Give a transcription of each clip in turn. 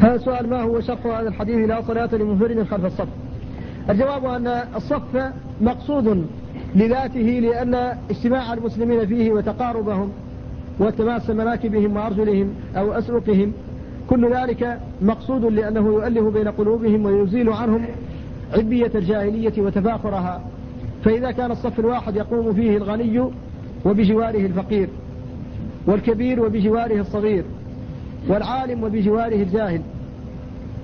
هذا السؤال ما هو شرح هذا الحديث لا صلاة لمنفرد خلف الصف؟ الجواب أن الصف مقصود لذاته لأن اجتماع المسلمين فيه وتقاربهم وتماس مناكبهم وأرجلهم أو أسرقهم كل ذلك مقصود لأنه يؤلف بين قلوبهم ويزيل عنهم عبية الجاهلية وتفاخرها. فإذا كان الصف الواحد يقوم فيه الغني وبجواره الفقير والكبير وبجواره الصغير والعالم وبجواره الجاهل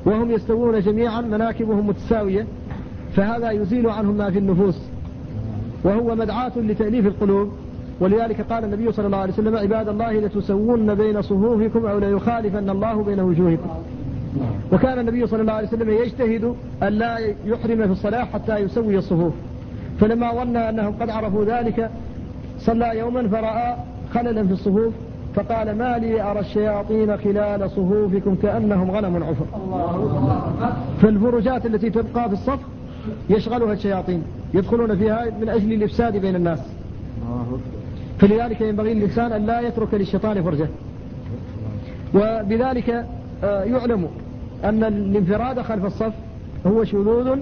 وهم يستوون جميعا مناكبهم متساوية فهذا يزيل عنهم ما في النفوس. وهو مدعاة لتأليف القلوب. ولذلك قال النبي صلى الله عليه وسلم عباد الله لتسوون بين صفوفكم أو ليخالفن الله بين وجوهكم. وكان النبي صلى الله عليه وسلم يجتهد أن لا يحرم في الصلاة حتى يسوي الصفوف. فلما ظن أنهم قد عرفوا ذلك صلى يوما فرأى خللا في الصفوف فقال ما لي أرى الشياطين خلال صفوفكم كأنهم غنم عفر. فالفرجات التي تبقى في الصف يشغلها الشياطين يدخلون فيها من أجل الإفساد بين الناس. فلذلك ينبغي للإنسان أن لا يترك للشيطان فرجة. وبذلك آه، يعلم أن الانفراد خلف الصف هو شذوذ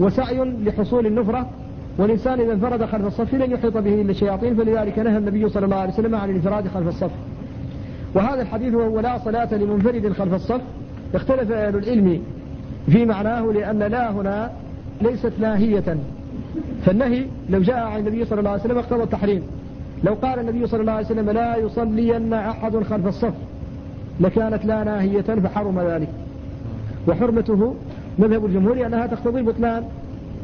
وسعي لحصول النفرة والإنسان إذا انفرد خلف الصف لن يحيط به إلا الشياطين فلذلك نهى النبي صلى الله عليه وسلم عن الانفراد خلف الصف. وهذا الحديث وهو لا صلاة لمنفرد خلف الصف. اختلف أهل العلم في معناه لأن لا هنا ليست ناهية. فالنهي لو جاء عن النبي صلى الله عليه وسلم اقتضى التحريم. لو قال النبي صلى الله عليه وسلم لا يصلين أحد خلف الصف لكانت لا ناهية فحرم ذلك. وحرمته مذهب الجمهور أنها تقتضي البطلان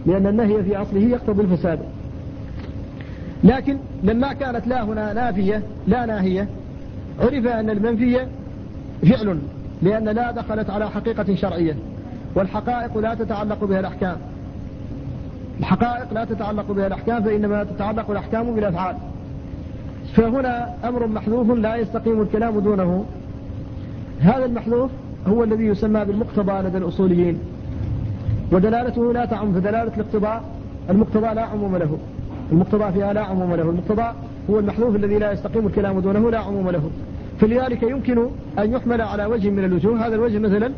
لأن النهي في أصله يقتضي الفساد. لكن لما كانت لا هنا نافية لا ناهية عرف أن المنفية فعل لأن لا دخلت على حقيقة شرعية. والحقائق لا تتعلق بها الأحكام. الحقائق لا تتعلق بها الأحكام فإنما تتعلق الأحكام بالأفعال. فهنا أمر محذوف لا يستقيم الكلام دونه. هذا المحذوف هو الذي يسمى بالمقتضى لدى الأصوليين. ودلالته لا تعم فدلالة الاقتضاء المقتضى لا عموم له. المقتضى فيها لا عموم له. المقتضى هو المحذوف الذي لا يستقيم الكلام دونه لا عموم له. فلذلك يمكن أن يحمل على وجه من الوجوه. هذا الوجه مثلا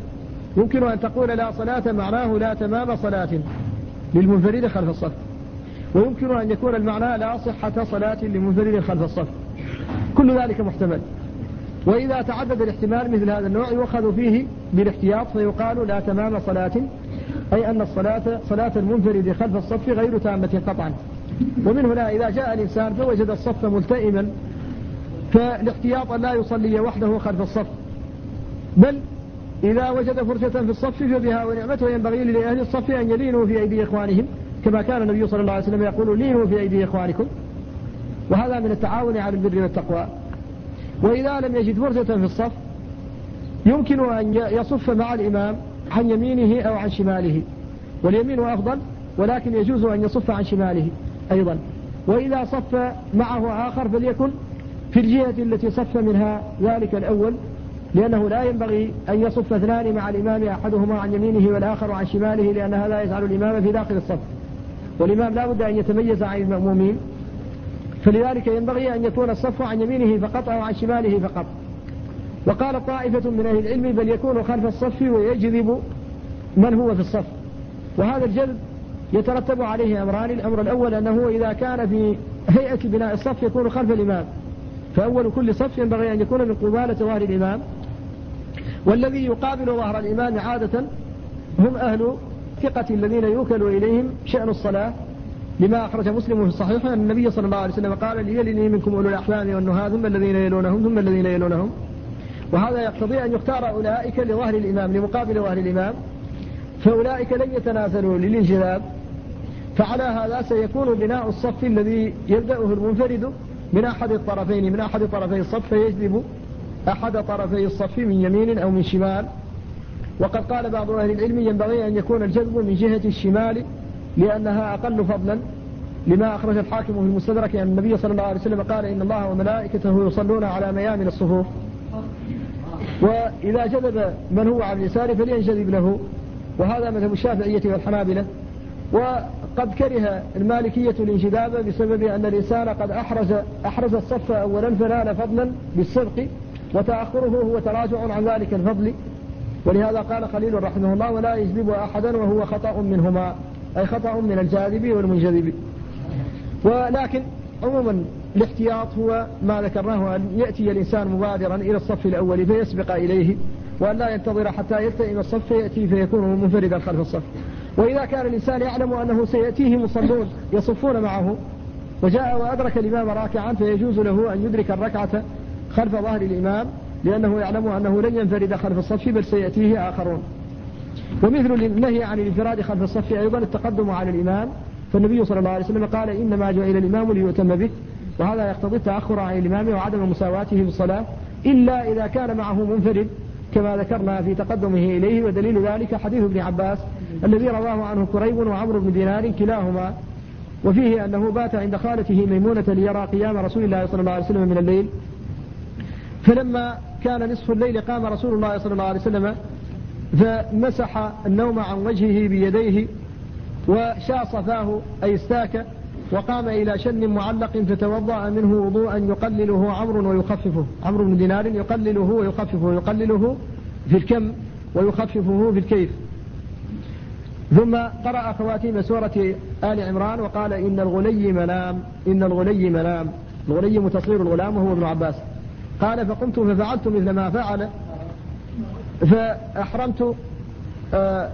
يمكن أن تقول لا صلاة معناه لا تمام صلاة للمنفرد خلف الصف. ويمكن أن يكون المعنى لا صحة صلاة لمنفرد خلف الصف. كل ذلك محتمل. وإذا تعدد الاحتمال مثل هذا النوع يؤخذ فيه بالاحتياط فيقال لا تمام صلاة أي أن الصلاة صلاة المنفرد خلف الصف غير تامة قطعا. ومن هنا إذا جاء الإنسان فوجد الصف ملتئما فالاحتياط أن لا يصلي وحده خلف الصف. بل إذا وجد فرصة في الصف فبها ونعمته ينبغي لأهل الصف أن يلينوا في أيدي إخوانهم كما كان النبي صلى الله عليه وسلم يقول لينوا في أيدي إخوانكم. وهذا من التعاون على البر والتقوى. وإذا لم يجد فرصة في الصف يمكن أن يصف مع الإمام عن يمينه أو عن شماله. واليمين أفضل ولكن يجوز أن يصف عن شماله أيضا. وإذا صف معه آخر فليكن في الجهة التي صف منها ذلك الأول لأنه لا ينبغي أن يصف اثنان مع الإمام أحدهما عن يمينه والآخر عن شماله لأن هذا يجعل الإمام في داخل الصف. والإمام لا بد أن يتميز عن المأمومين. فلذلك ينبغي أن يكون الصف عن يمينه فقط أو عن شماله فقط. وقال طائفة من أهل العلم بل يكون خلف الصف ويجذب من هو في الصف. وهذا الجذب يترتب عليه أمران. الأمر الأول أنه إذا كان في هيئة بناء الصف يكون خلف الإمام. فأول كل صف ينبغي أن يكون من قبالة ظهر الإمام. والذي يقابل ظهر الإمام عادة هم أهل ثقة الذين يوكل إليهم شأن الصلاة. لما أخرج مسلم في الصحيح أن النبي صلى الله عليه وسلم قال ليلني منكم أولو الأحلام والنهى ثم الذين يلونهم ثم الذين يلونهم. وهذا يقتضي أن يختار أولئك لظهر الإمام لمقابل ظهر الإمام. فأولئك لن يتنازلوا للانجذاب فعلى هذا سيكون بناء الصف الذي يبدأه المنفرد من أحد الطرفين من أحد طرفي الصف فيجذب أحد طرفي الصف من يمين أو من شمال. وقد قال بعض أهل العلم ينبغي أن يكون الجذب من جهة الشمال لأنها أقل فضلا. لما أخرج الحاكم في المستدرك أن النبي صلى الله عليه وسلم قال إن الله وملائكته يصلون على ميامن الصفوف. وإذا جذب من هو على اليسار فلينجذب له. وهذا مذهب الشافعية والحنابلة. وقد كره المالكية الانجذاب بسبب أن الإنسان قد أحرز, أحرز الصف أولا فنال فضلا بالسبق وتأخره هو تراجع عن ذلك الفضل. ولهذا قال خليل رحمه الله ولا يجذب أحدا وهو خطأ منهما. أي خطأ من الجاذب والمنجذب. ولكن عموما الاحتياط هو ما ذكرناه أن يأتي الإنسان مبادرا إلى الصف الأول فيسبق إليه وأن لا ينتظر حتى يلتئم الصف فيأتي فيكون منفردا خلف الصف. وإذا كان الإنسان يعلم أنه سيأتيه مصلون يصفون معه. وجاء وأدرك الإمام راكعا فيجوز له أن يدرك الركعة خلف ظهر الإمام لأنه يعلم أنه لن ينفرد خلف الصف بل سيأتيه آخرون. ومثل النهي عن الانفراد خلف الصف أيضا التقدم على الإمام. فالنبي صلى الله عليه وسلم قال إنما جعل الإمام ليؤتم به. وهذا يقتضي التأخر عن الإمام وعدم مساواته في الصلاة إلا إذا كان معه منفرد كما ذكرنا في تقدمه إليه ودليل ذلك حديث ابن عباس الذي رواه عنه كريب وعمر بن دينار كلاهما. وفيه أنه بات عند خالته ميمونة ليرى قيام رسول الله صلى الله عليه وسلم من الليل. فلما كان نصف الليل قام رسول الله صلى الله عليه وسلم فمسح النوم عن وجهه بيديه وشاص فاه أي استاك وقام إلى شن معلق فتوضأ منه وضوءا يقلله عمرو ويخففه. عمرو بن دينار يقلله ويخففه يقلله في الكم ويخففه في الكيف. ثم قرأ خواتيم سورة آل عمران وقال إن الغلي منام إن الغلي منام الغلي تصغير الغلام وهو ابن عباس. قال فقمت ففعلت مثل ما فعل فأحرمت آه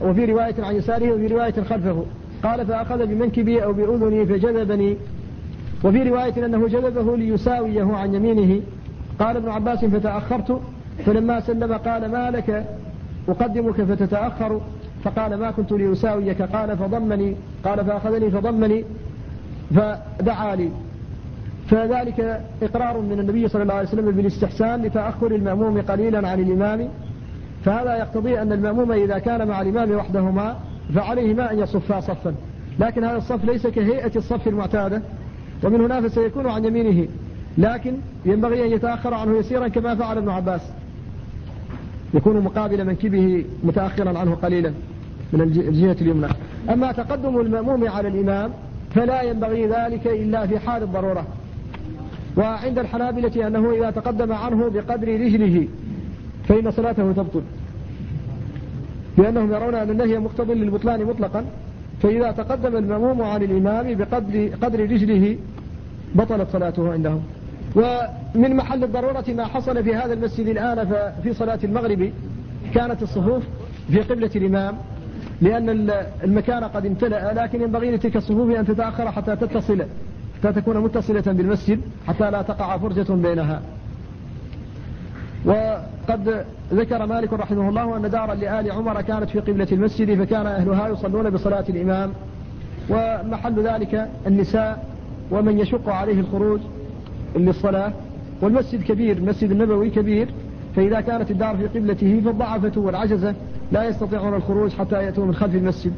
وفي رواية عن يساره وفي رواية خلفه. قال فأخذ بمنكبي أو بأذني فجذبني وفي رواية أنه جذبه ليساويه عن يمينه. قال ابن عباس فتأخرت. فلما سلم قال ما لك؟ أقدمك فتتأخر. فقال ما كنت لأساويك قال فضمني. قال فأخذني فضمني. فدعا لي. فذلك إقرار من النبي صلى الله عليه وسلم بالاستحسان لتأخر المأموم قليلا عن الإمام. فهذا يقتضي أن المأموم إذا كان مع الإمام وحدهما فعليهما أن يصفا صفا. لكن هذا الصف ليس كهيئة الصف المعتادة ومن هنا فسيكون عن يمينه. لكن ينبغي أن يتأخر عنه يسيرا كما فعل ابن عباس. يكون مقابل منكبه متأخرا عنه قليلا من الجهة اليمنى. أما تقدم المأموم على الإمام فلا ينبغي ذلك إلا في حال الضرورة. وعند الحنابلة أنه إذا تقدم عنه بقدر رجله فإن صلاته تبطل. لأنهم يرون أن النهي مقتضي للبطلان مطلقا فإذا تقدم المأموم عن الإمام بقدر قدر رجله بطلت صلاته عندهم. ومن محل الضرورة ما حصل في هذا المسجد الآن في صلاة المغرب كانت الصفوف في قبلة الإمام لأن المكان قد امتلأ لكن ينبغي لتلك الصفوف أن تتأخر حتى تتصل حتى تكون متصلة بالمسجد حتى لا تقع فرجة بينها. وقد ذكر مالك رحمه الله أن دارا لآل عمر كانت في قبلة المسجد فكان أهلها يصلون بصلاة الإمام. ومحل ذلك النساء ومن يشق عليه الخروج للصلاة. والمسجد كبير المسجد النبوي كبير. فإذا كانت الدار في قبلته فالضعفة والعجزة لا يستطيعون الخروج حتى يأتوا من خلف المسجد.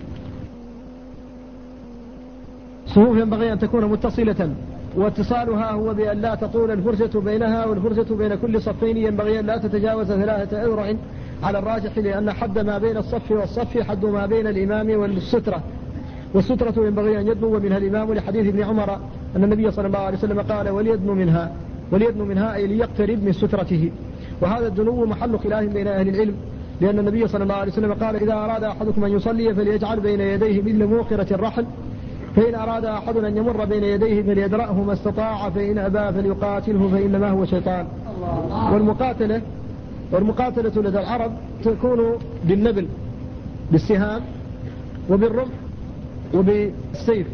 صفوف ينبغي أن تكون متصلة. واتصالها هو بأن لا تطول الفرجة بينها والفرجة بين كل صفين ينبغي أن لا تتجاوز ثلاثة أذرع على الراجح لأن حد ما بين الصف والصف حد ما بين الإمام والسترة. والسترة ينبغي أن يدنو منها الإمام لحديث ابن عمر أن النبي صلى الله عليه وسلم قال وليدنو منها وليدنو منها أي ليقترب من سترته. وهذا الدنو محل خلاف بين أهل العلم لأن النبي صلى الله عليه وسلم قال إذا أراد أحدكم أن يصلي فليجعل بين يديه مثل موقرة الرحل. فإن أراد أحد أن يمر بين يديه فليدرأه ما استطاع فإن أبى فليقاتله فإنما هو شيطان. والمقاتلة والمقاتلة لدى العرب تكون بالنبل بالسهام وبالرمح وبالسيف.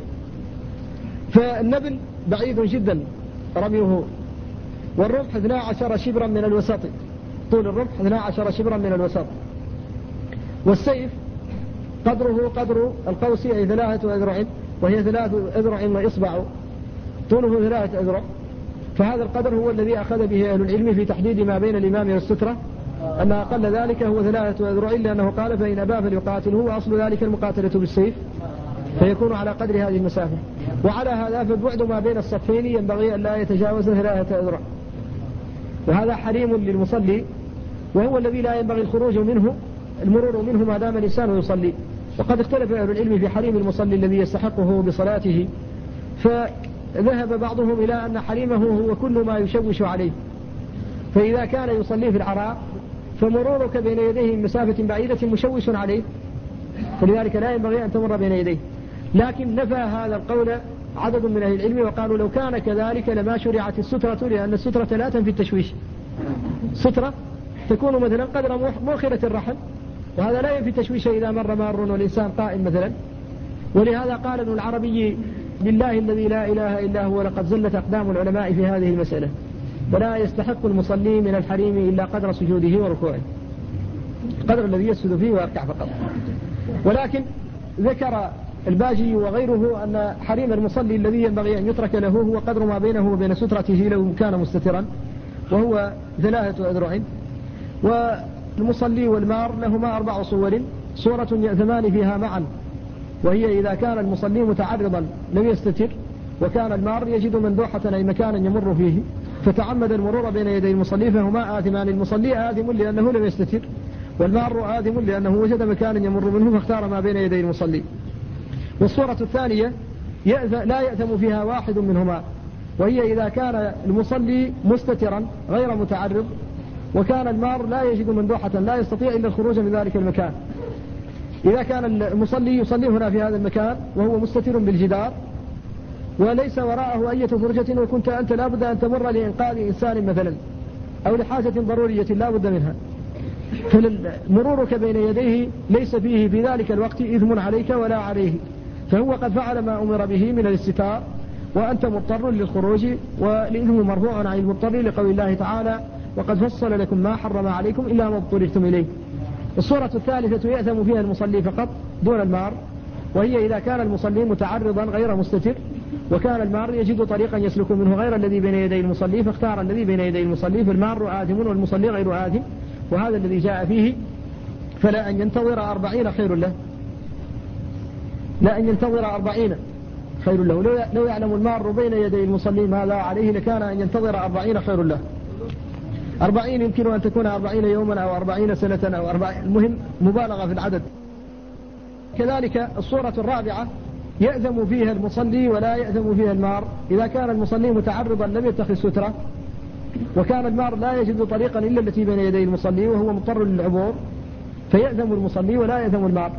فالنبل بعيد جدا رميه. والرمح 12 شبرا من الوسط طول الرمح 12 شبرا من الوسط والسيف قدره قدر القوس أي ثلاثة أذرع وهي ثلاث أذرع وإصبع طوله ثلاثة أذرع. فهذا القدر هو الذي أخذ به أهل العلم في تحديد ما بين الإمام والسترة. أن أقل ذلك هو ثلاثة أذرع إلا أنه قال فإن أبى فليقاتله وأصل ذلك المقاتلة بالسيف. فيكون على قدر هذه المسافة. وعلى هذا فالبعد ما بين الصفين ينبغي أن لا يتجاوز ثلاثة أذرع. وهذا حريم للمصلي وهو الذي لا ينبغي الخروج منه المرور منه ما دام الإنسان يصلي. وقد اختلف أهل العلم في حريم المصلي الذي يستحقه بصلاته فذهب بعضهم إلى أن حريمه هو كل ما يشوش عليه. فإذا كان يصلي في العراء فمرورك بين يديه مسافة بعيدة مشوش عليه. فلذلك لا ينبغي أن تمر بين يديه. لكن نفى هذا القول عدد من أهل العلم وقالوا لو كان كذلك لما شرعت السترة لأن السترة لا تنفي التشويش. سترة تكون مثلا قدر مؤخرة الرحل وهذا لا ينفي التشويش إذا مر مار والإنسان قائم مثلا. ولهذا قال ابن العربي لله الذي لا إله إلا هو لقد زلت أقدام العلماء في هذه المسألة. ولا يستحق المصلي من الحريم إلا قدر سجوده وركوعه. القدر الذي يسجد فيه ويركع فقط. ولكن ذكر الباجي وغيره أن حريم المصلي الذي ينبغي أن يترك له هو قدر ما بينه وبين سترته لو كان مستترا وهو ثلاثة أذرع. والمصلي والمار لهما أربع صور صورة يأثمان فيها معا. وهي إذا كان المصلي متعرضا لم يستتر وكان المار يجد مندوحة أي مكانا يمر فيه فتعمد المرور بين يدي المصلي فهما آثمان. المصلي آثم لأنه لم يستتر والمار آثم لأنه وجد مكانا يمر منه فاختار ما بين يدي المصلي. والصورة الثانية لا يأثم فيها واحد منهما. وهي إذا كان المصلي مستترا غير متعرض وكان المار لا يجد مندوحة لا يستطيع إلا الخروج من ذلك المكان. إذا كان المصلي يصلي هنا في هذا المكان وهو مستتر بالجدار وليس وراءه أية فرجة وكنت أنت لابد أن تمر لإنقاذ إنسان مثلا أو لحاجة ضرورية لا بد منها. فمرورك بين يديه ليس فيه في ذلك الوقت إثم عليك ولا عليه. فهو قد فعل ما أمر به من الاستتار وأنت مضطر للخروج والإثم مرفوع عن المضطر لقول الله تعالى وقد فصل لكم ما حرم عليكم إلا ما اضطررتم إليه. الصورة الثالثة يأثم فيها المصلي فقط دون المار وهي إذا كان المصلي متعرضا غير مستتر وكان المار يجد طريقا يسلك منه غير الذي بين يدي المصلي فاختار الذي بين يدي المصلي فالمار آثم والمصلي غير آثم وهذا الذي جاء فيه فلا أن ينتظر أربعين خير له. لا أن ينتظر أربعين خير له. لو يعلم المار بين يدي المصلي ماذا عليه لكان أن ينتظر أربعين خير له. أربعين يمكن أن تكون أربعين يوما أو أربعين سنة أو أربعين. المهم مبالغة في العدد. كذلك الصورة الرابعة يأذم فيها المصلي ولا يأذم فيها المار. إذا كان المصلي متعرضا لم يتخذ سترة وكان المار لا يجد طريقا إلا التي بين يدي المصلي وهو مضطر للعبور فيأذم المصلي ولا يأذم المار.